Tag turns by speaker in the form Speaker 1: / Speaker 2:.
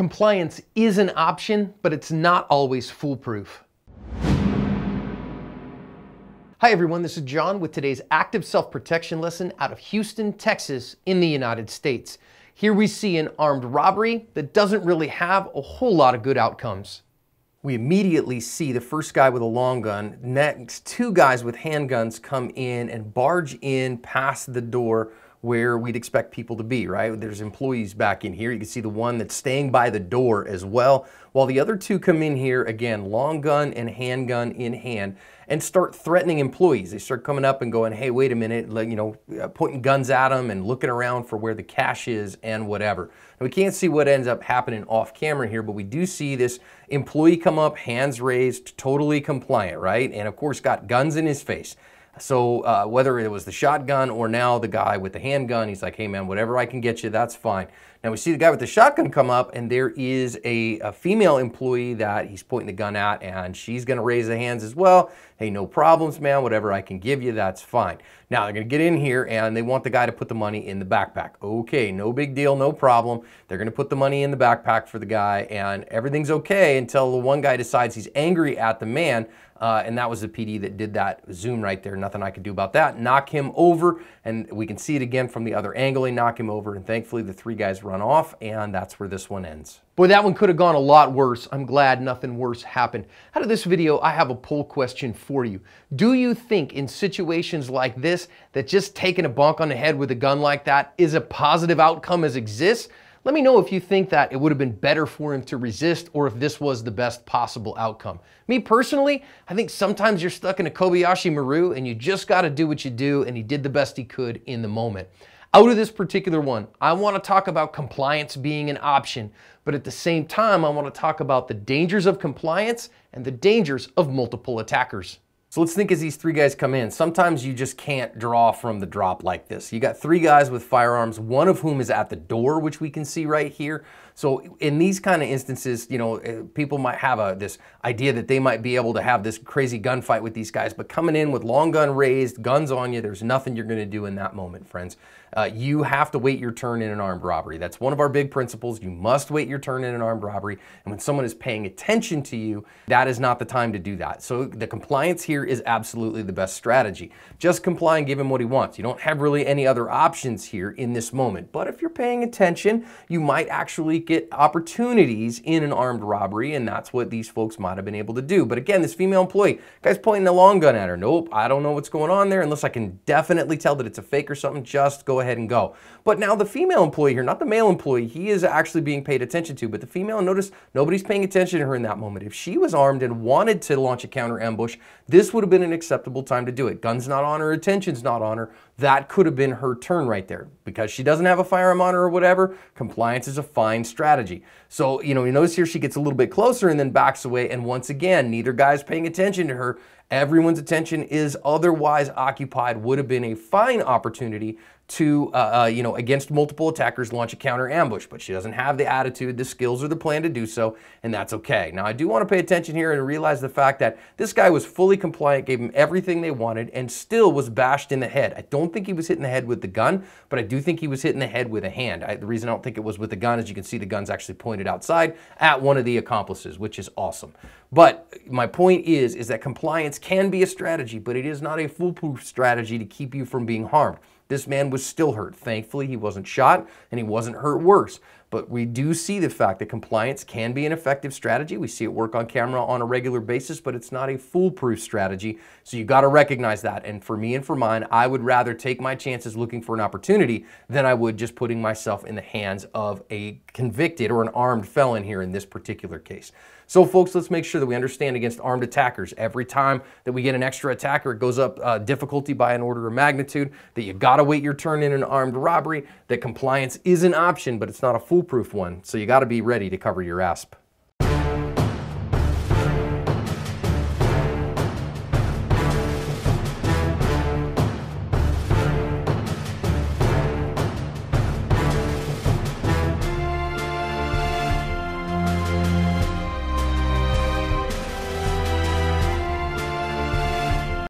Speaker 1: Compliance is an option, but it's not always foolproof. Hi everyone, this is John with today's active self-protection lesson out of Houston, Texas in the United States. Here we see an armed robbery that doesn't really have a whole lot of good outcomes. We immediately see the first guy with a long gun. Next, two guys with handguns come in and barge in past the door where we'd expect people to be, right? There's employees back in here. You can see the one that's staying by the door as well. While the other two come in here, again, long gun and handgun in hand, and start threatening employees. They start coming up and going, hey, wait a minute, you know, uh, pointing guns at them and looking around for where the cash is and whatever. Now, we can't see what ends up happening off camera here, but we do see this employee come up, hands raised, totally compliant, right? And of course, got guns in his face. So uh, whether it was the shotgun or now the guy with the handgun, he's like, hey man, whatever I can get you, that's fine. Now we see the guy with the shotgun come up and there is a, a female employee that he's pointing the gun at and she's gonna raise the hands as well. Hey, no problems, man, whatever I can give you, that's fine. Now they're gonna get in here and they want the guy to put the money in the backpack. Okay, no big deal, no problem. They're gonna put the money in the backpack for the guy and everything's okay until the one guy decides he's angry at the man uh, and that was the PD that did that zoom right there. Nothing I could do about that. Knock him over, and we can see it again from the other angle. They knock him over, and thankfully the three guys run off, and that's where this one ends. Boy, that one could have gone a lot worse. I'm glad nothing worse happened. Out of this video, I have a poll question for you. Do you think in situations like this that just taking a bonk on the head with a gun like that is a positive outcome as exists? Let me know if you think that it would have been better for him to resist or if this was the best possible outcome. Me personally, I think sometimes you're stuck in a Kobayashi Maru and you just got to do what you do and he did the best he could in the moment. Out of this particular one, I want to talk about compliance being an option, but at the same time, I want to talk about the dangers of compliance and the dangers of multiple attackers. So let's think as these three guys come in. Sometimes you just can't draw from the drop like this. You got three guys with firearms, one of whom is at the door, which we can see right here. So in these kind of instances, you know, eh, people might have a, this idea that they might be able to have this crazy gunfight with these guys, but coming in with long gun raised, guns on you, there's nothing you're gonna do in that moment, friends. Uh, you have to wait your turn in an armed robbery. That's one of our big principles. You must wait your turn in an armed robbery. And when someone is paying attention to you, that is not the time to do that. So the compliance here is absolutely the best strategy. Just comply and give him what he wants. You don't have really any other options here in this moment. But if you're paying attention, you might actually get opportunities in an armed robbery, and that's what these folks might have been able to do. But again, this female employee, guy's pointing a long gun at her. Nope, I don't know what's going on there unless I can definitely tell that it's a fake or something. Just go ahead and go. But now the female employee here, not the male employee, he is actually being paid attention to. But the female, notice nobody's paying attention to her in that moment. If she was armed and wanted to launch a counter ambush, this would have been an acceptable time to do it. Gun's not on her, attention's not on her. That could have been her turn right there. Because she doesn't have a firearm on her or whatever, compliance is a fine strategy. So, you know, you notice here she gets a little bit closer and then backs away. And once again, neither guy's paying attention to her. Everyone's attention is otherwise occupied, would have been a fine opportunity to, uh, uh, you know, against multiple attackers, launch a counter ambush. But she doesn't have the attitude, the skills, or the plan to do so, and that's okay. Now, I do want to pay attention here and realize the fact that this guy was fully compliant, gave him everything they wanted, and still was bashed in the head. I don't think he was hitting the head with the gun, but I do think he was hitting the head with a hand. I, the reason I don't think it was with the gun is you can see the gun's actually pointed outside at one of the accomplices, which is awesome. But my point is, is that compliance can be a strategy, but it is not a foolproof strategy to keep you from being harmed. This man was still hurt. Thankfully, he wasn't shot and he wasn't hurt worse. But we do see the fact that compliance can be an effective strategy. We see it work on camera on a regular basis, but it's not a foolproof strategy. So you got to recognize that. And for me and for mine, I would rather take my chances looking for an opportunity than I would just putting myself in the hands of a convicted or an armed felon here in this particular case. So folks, let's make sure that we understand against armed attackers. Every time that we get an extra attacker, it goes up uh, difficulty by an order of magnitude, that you gotta wait your turn in an armed robbery, that compliance is an option, but it's not a foolproof one. So you gotta be ready to cover your asp.